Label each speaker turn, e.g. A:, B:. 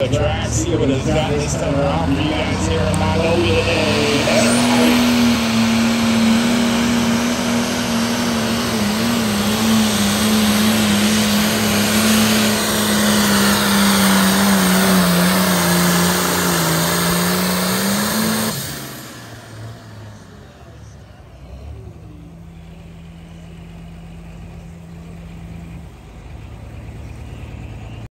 A: the track, see what it's got this time around for you guys here.